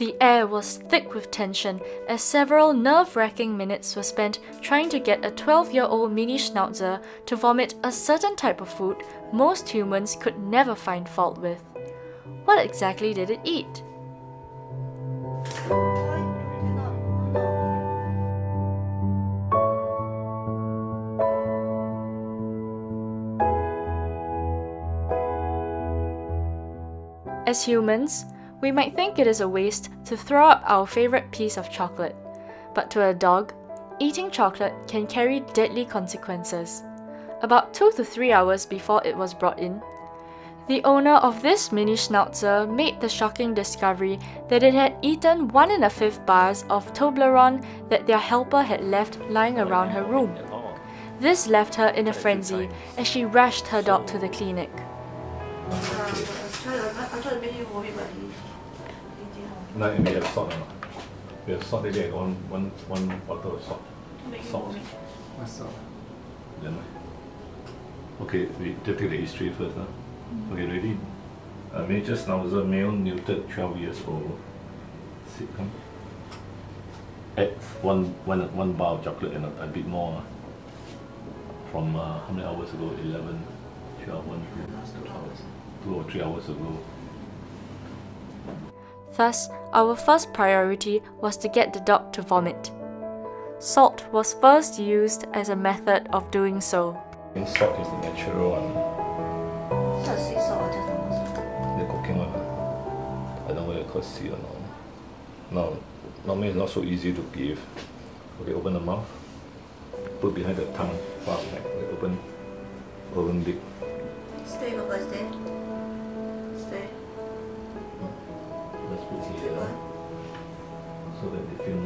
The air was thick with tension as several nerve wracking minutes were spent trying to get a 12 year old mini schnauzer to vomit a certain type of food most humans could never find fault with. What exactly did it eat? As humans, we might think it is a waste to throw up our favorite piece of chocolate, but to a dog, eating chocolate can carry deadly consequences. About 2 to 3 hours before it was brought in, the owner of this mini schnauzer made the shocking discovery that it had eaten one and a fifth bars of Toblerone that their helper had left lying around her room. This left her in a frenzy as she rushed her dog to the clinic. Now we have salt or not? We have salt there, one, one, one bottle of salt. Salt. What's up? Then, okay, we just take the history first. Huh? Okay, ready? Uh, Major Schnauzer, male, neutered, 12 years old. Sit, come. Add one, one, one bar of chocolate and a, a bit more. uh, From uh, how many hours ago? 11, 12, 1, 2 hours. Two or three hours ago. Thus, our first priority was to get the dog to vomit. Salt was first used as a method of doing so. And salt is the natural one. The cooking one. I don't know whether it's called sea or not. No, normally it's not so easy to give. Okay, open the mouth. Put behind the tongue. Far back. Open. Open big. Stay, Papa, stay.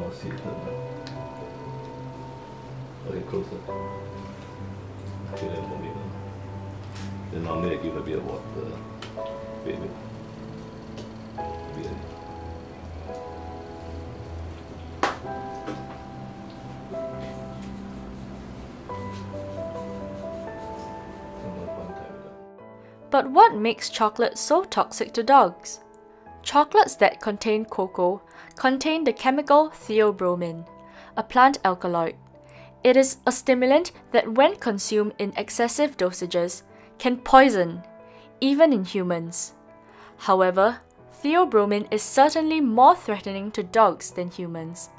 They feel more seated. Okay, closer. Okay, then move it. Then normally I give a bit of water. Wait. But what makes chocolate so toxic to dogs? Chocolates that contain cocoa contain the chemical theobromine, a plant alkaloid. It is a stimulant that, when consumed in excessive dosages, can poison, even in humans. However, theobromine is certainly more threatening to dogs than humans,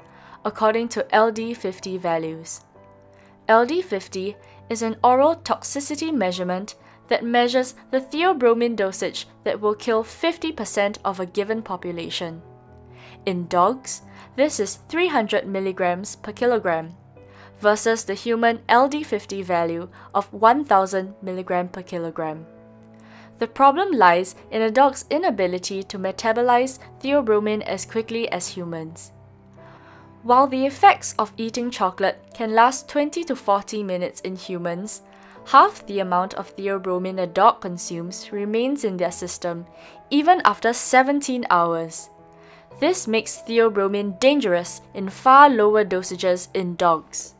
according to LD50 values. LD50 is an oral toxicity measurement that measures the theobromine dosage that will kill 50% of a given population. In dogs, this is 300 milligrams per kilogram versus the human LD50 value of 1000 milligram per kilogram. The problem lies in a dog's inability to metabolize theobromine as quickly as humans. While the effects of eating chocolate can last 20 to 40 minutes in humans, half the amount of theobromine a dog consumes remains in their system even after 17 hours. This makes theobromine dangerous in far lower dosages in dogs.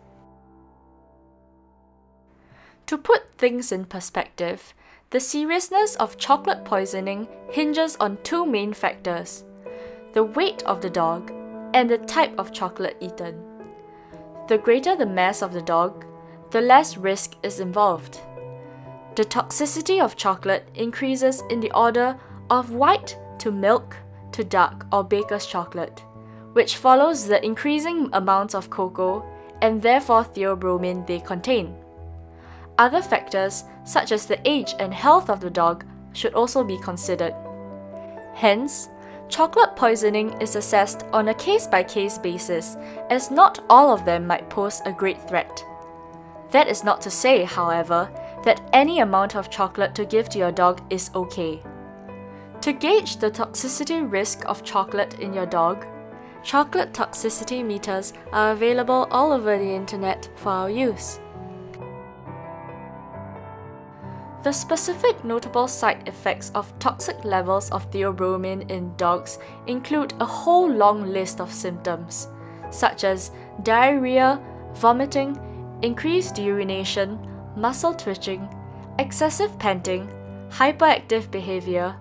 To put things in perspective, the seriousness of chocolate poisoning hinges on two main factors the weight of the dog and the type of chocolate eaten. The greater the mass of the dog, the less risk is involved. The toxicity of chocolate increases in the order of white to milk to dark or baker's chocolate, which follows the increasing amounts of cocoa and therefore theobromine they contain. Other factors, such as the age and health of the dog, should also be considered. Hence, chocolate poisoning is assessed on a case by case basis, as not all of them might pose a great threat. That is not to say, however, that any amount of chocolate to give to your dog is okay. To gauge the toxicity risk of chocolate in your dog, chocolate toxicity meters are available all over the internet for our use. The specific notable side effects of toxic levels of theobromine in dogs include a whole long list of symptoms, such as diarrhea, vomiting, increased urination, muscle twitching, excessive panting, hyperactive behavior,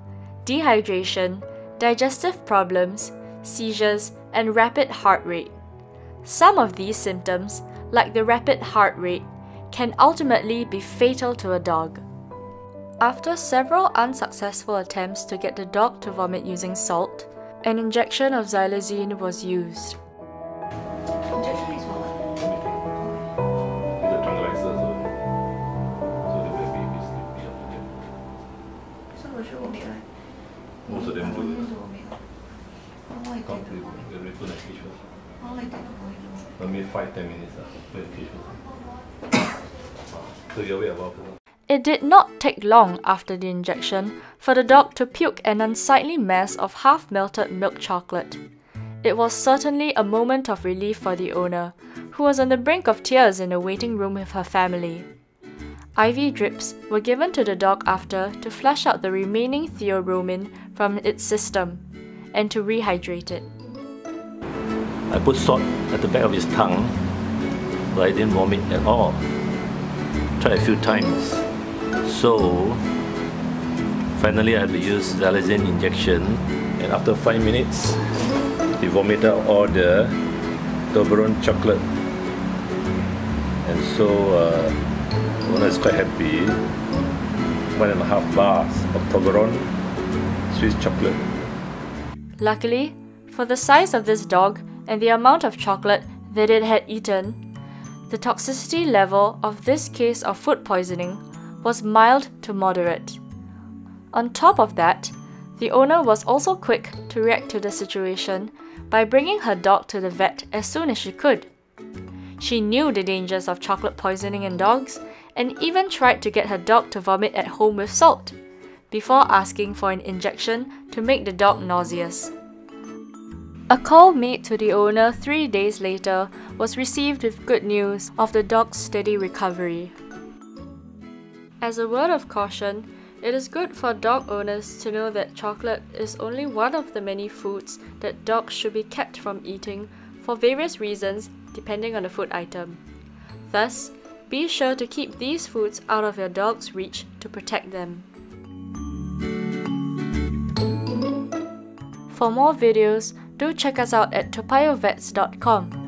dehydration, digestive problems, seizures, and rapid heart rate. Some of these symptoms, like the rapid heart rate, can ultimately be fatal to a dog. After several unsuccessful attempts to get the dog to vomit using salt, an injection of xylazine was used. We, to vomit? we put a cage first. How long it take to vomit? Maybe five, ten minutes. Uh, put a cage first. so you wait a while first. It did not take long after the injection for the dog to puke an unsightly mess of half melted milk chocolate. It was certainly a moment of relief for the owner, who was on the brink of tears in the waiting room with her family. IV drips were given to the dog after to flush out the remaining theobromine from its system and to rehydrate it. I put salt at the back of his tongue, but I didn't vomit at all. Tried a few times. So, finally I had to use xylazine injection, and after five minutes, he vomited all the Toblerone chocolate. And so, uh, owner is quite happy. One and a half bars of Toblerone Swiss chocolate. Luckily, for the size of this dog and the amount of chocolate that it had eaten, the toxicity level of this case of food poisoning was mild to moderate. On top of that, the owner was also quick to react to the situation by bringing her dog to the vet as soon as she could. She knew the dangers of chocolate poisoning in dogs and even tried to get her dog to vomit at home with salt, before asking for an injection to make the dog nauseous. A call made to the owner three days later was received with good news of the dog's steady recovery. As a word of caution, it is good for dog owners to know that chocolate is only one of the many foods that dogs should be kept from eating for various reasons depending on the food item. Thus, be sure to keep these foods out of your dog's reach to protect them. For more videos, do check us out at toapayohvets.com.